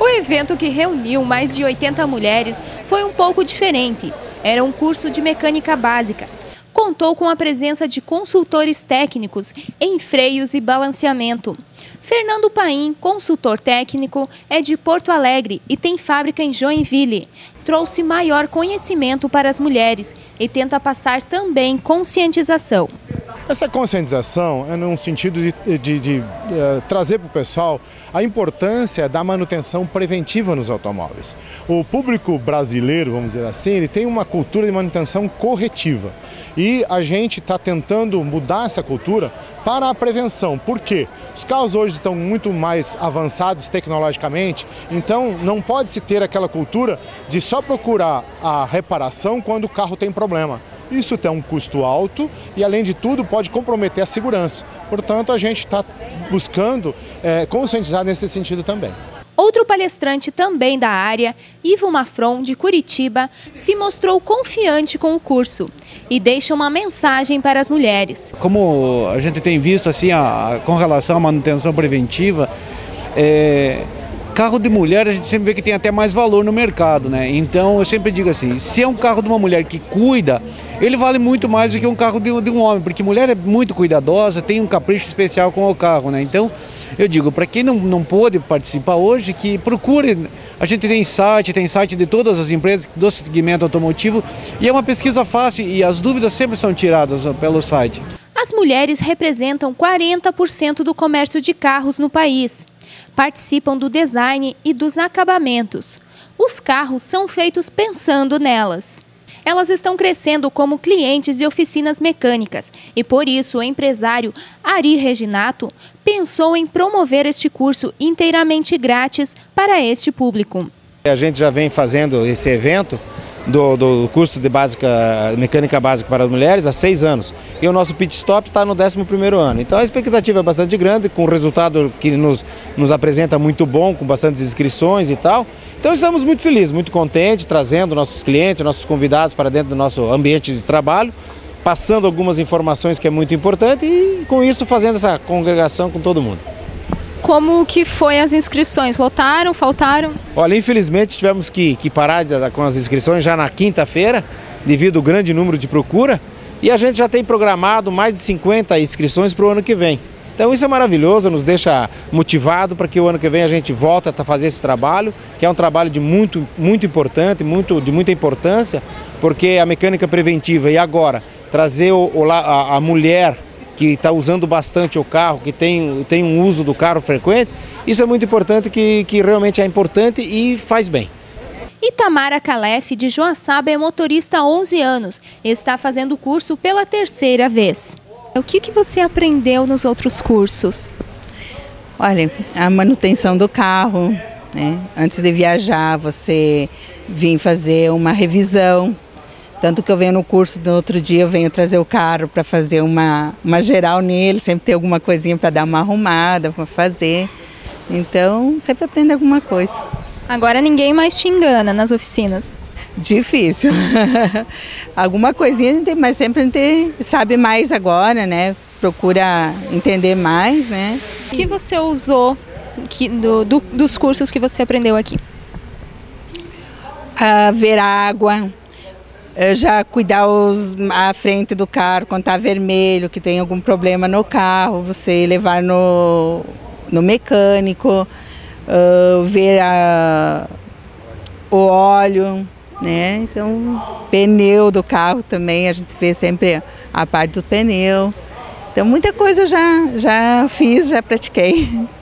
O evento que reuniu mais de 80 mulheres foi um pouco diferente. Era um curso de mecânica básica. Contou com a presença de consultores técnicos em freios e balanceamento. Fernando Paim, consultor técnico, é de Porto Alegre e tem fábrica em Joinville. Trouxe maior conhecimento para as mulheres e tenta passar também conscientização. Essa conscientização é num sentido de, de, de, uh, trazer para o pessoal a importância da manutenção preventiva nos automóveis. O público brasileiro, vamos dizer assim, ele tem uma cultura de manutenção corretiva. E a gente está tentando mudar essa cultura para a prevenção. Por quê? Os carros hoje estão muito mais avançados tecnologicamente, então não pode se ter aquela cultura de só procurar a reparação quando o carro tem problema. Isso tem um custo alto e, além de tudo, pode comprometer a segurança. Portanto, a gente está buscando é, conscientizar nesse sentido também. Outro palestrante também da área, Ivo Mafron, de Curitiba, se mostrou confiante com o curso e deixa uma mensagem para as mulheres. Como a gente tem visto assim, a, com relação à manutenção preventiva, é, carro de mulher a gente sempre vê que tem até mais valor no mercado, né? Então eu sempre digo assim, se é um carro de uma mulher que cuida, ele vale muito mais do que um carro de, de um homem, porque mulher é muito cuidadosa, tem um capricho especial com o carro, né? Então eu digo, para quem não, não pôde participar hoje, que procure. A gente tem site, tem site de todas as empresas do segmento automotivo e é uma pesquisa fácil e as dúvidas sempre são tiradas pelo site. As mulheres representam 40% do comércio de carros no país. Participam do design e dos acabamentos. Os carros são feitos pensando nelas. Elas estão crescendo como clientes de oficinas mecânicas e por isso o empresário Ari Reginato pensou em promover este curso inteiramente grátis para este público. A gente já vem fazendo esse evento do, do, curso de básica, mecânica básica para as mulheres há seis anos. E o nosso pit stop está no 11 ano. Então a expectativa é bastante grande, com o resultado que nos, nos apresenta muito bom, com bastantes inscrições e tal. Então estamos muito felizes, muito contentes, trazendo nossos clientes, nossos convidados para dentro do nosso ambiente de trabalho, passando algumas informações que é muito importante e com isso fazendo essa congregação com todo mundo. Como que foi as inscrições? Lotaram? Faltaram? Olha, infelizmente tivemos que, que parar com as inscrições já na quinta-feira, devido ao grande número de procura, e a gente já tem programado mais de 50 inscrições para o ano que vem. Então isso é maravilhoso, nos deixa motivado para que o ano que vem a gente volte a fazer esse trabalho, que é um trabalho de muito, muito importante, muito, de muita importância, porque a mecânica preventiva e agora trazer o, a, a mulher que está usando bastante o carro, que tem, tem um uso do carro frequente, isso é muito importante, que, que realmente é importante e faz bem. Itamara Calef, de Joaçaba, é motorista há 11 anos e está fazendo o curso pela terceira vez. O que, que você aprendeu nos outros cursos? Olha, a manutenção do carro, né? Antes de viajar, você vir fazer uma revisão. Tanto que eu venho no curso do outro dia, eu venho trazer o carro para fazer uma, uma geral nele, sempre tem alguma coisinha para dar uma arrumada, para fazer. Então, sempre aprende alguma coisa. Agora ninguém mais te engana nas oficinas. Difícil. Alguma coisinha a gente tem, mas sempre a gente sabe mais agora, né? Procura entender mais, né? O que você usou que, do, do, dos cursos que você aprendeu aqui? A ver água, já cuidar os, a frente do carro quando está vermelho, que tem algum problema no carro, você levar no, no mecânico, uh, ver a, o óleo, né? Então, pneu do carro também, a gente vê sempre a parte do pneu. Então, muita coisa já, já fiz, já pratiquei.